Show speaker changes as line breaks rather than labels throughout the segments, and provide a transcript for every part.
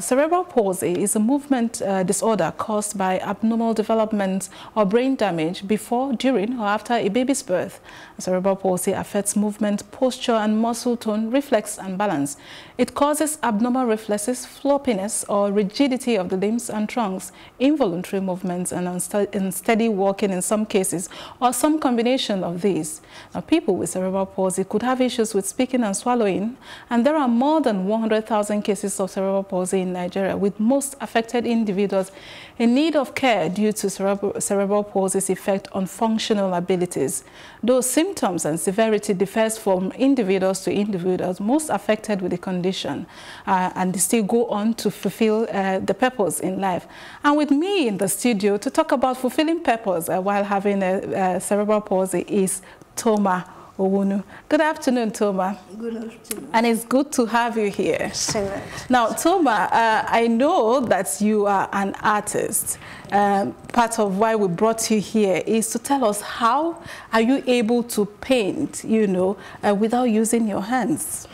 cerebral palsy is a movement uh, disorder caused by abnormal development or brain damage before, during, or after a baby's birth. Cerebral palsy affects movement, posture, and muscle tone, reflex, and balance. It causes abnormal reflexes, floppiness, or rigidity of the limbs and trunks, involuntary movements, and unsteady walking in some cases, or some combination of these. Now, people with cerebral palsy could have issues with speaking and swallowing, and there are more than 100,000 cases of cerebral palsy in Nigeria, with most affected individuals in need of care due to cerebral, cerebral palsy's effect on functional abilities. Though symptoms and severity differs from individuals to individuals, most affected with the condition, uh, and they still go on to fulfill uh, the purpose in life. And with me in the studio to talk about fulfilling purpose uh, while having a, a cerebral palsy is Toma Owunu. Good afternoon, Toma.
Good afternoon.
And it's good to have you here.
Same.
Now, Toma, uh, I know that you are an artist. Um, part of why we brought you here is to tell us how are you able to paint, you know, uh, without using your hands?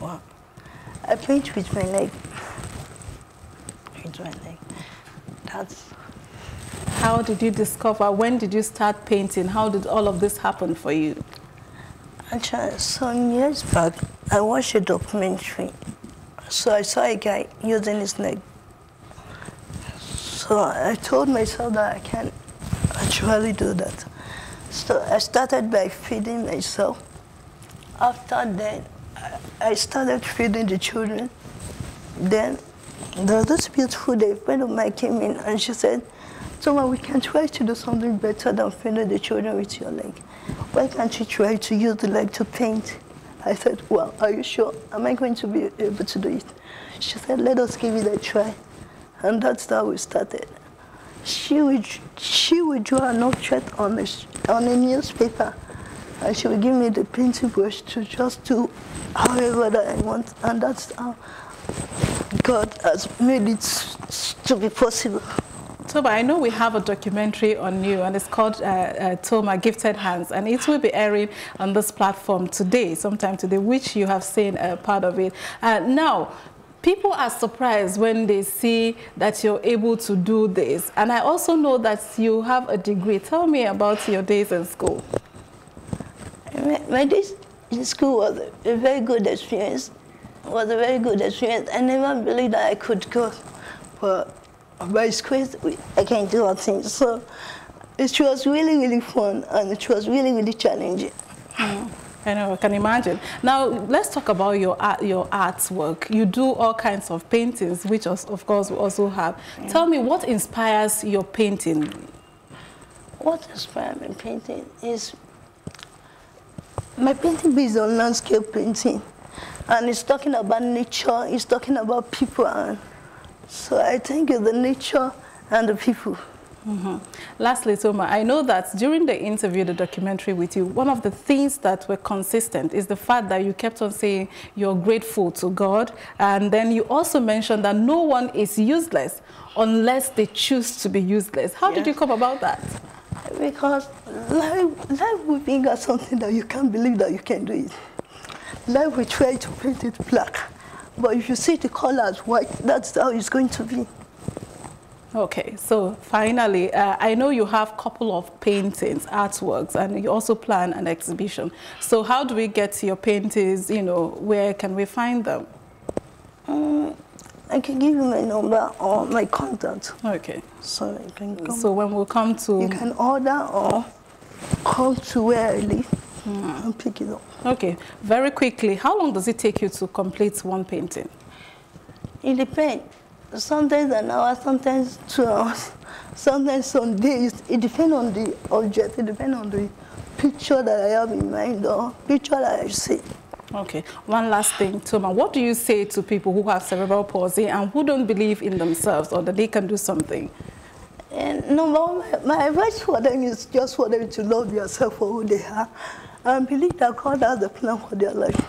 Wow. I paint with my leg. With my leg. That's
how did you discover, when did you start painting? How did all of this happen for you?
Actually, some years back, I watched a documentary. So I saw a guy using his leg. So I told myself that I can actually do that. So I started by feeding myself. After that, I started feeding the children. Then was this beautiful day, friend of mine came in and she said, so we can try to do something better than feeding the children with your leg. Why can't you try to use the leg to paint? I said, well, are you sure? Am I going to be able to do it? She said, let us give it a try. And that's how we started. She would, she would draw an object on a, on a newspaper and she would give me the painting brush to just do however that I want. And that's how God has made it to be possible.
Toma, I know we have a documentary on you, and it's called uh, uh, Toma Gifted Hands, and it will be airing on this platform today, sometime today, which you have seen a part of it. Uh, now, people are surprised when they see that you're able to do this, and I also know that you have a degree. Tell me about your days in school.
My, my days in school was a very good experience. It was a very good experience. I never believed that I could go, but by squares, I can't do all things. So it was really, really fun and it was really, really challenging.
Mm. I know, I can imagine. Now, let's talk about your art, your artwork. You do all kinds of paintings, which of course we also have. Tell me, what inspires your painting?
What inspires my painting is my painting based on landscape painting. And it's talking about nature, it's talking about people and so I think the nature and the people.
Mm -hmm. Lastly, Toma, I know that during the interview, the documentary with you, one of the things that were consistent is the fact that you kept on saying you're grateful to God. And then you also mentioned that no one is useless unless they choose to be useless. How yes. did you come about that?
Because life, life will bring us something that you can't believe that you can do it. Life will try to paint it black but if you see the colors white, that's how it's going to be.
Okay, so finally, uh, I know you have a couple of paintings, artworks, and you also plan an exhibition. So how do we get your paintings, you know, where can we find them?
Um, I can give you my number or my contact.
Okay.
So you can come.
So when we come to...
You can order or come to where I live mm. pick it up.
Okay, very quickly, how long does it take you to complete one painting?
It depends. Sometimes an hour, sometimes two hours, sometimes some days. It depends on the object, it depends on the picture that I have in mind or picture that I see.
Okay, one last thing, Toma. What do you say to people who have cerebral palsy and who don't believe in themselves or that they can do something?
And no, my, my advice for them is just for them to love yourself for who they are Um, and believe that God has a plan for their life.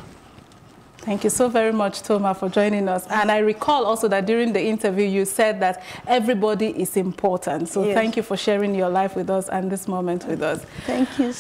Thank you so very much, Toma, for joining us. And I recall also that during the interview, you said that everybody is important. So yes. thank you for sharing your life with us and this moment with us.
Thank you.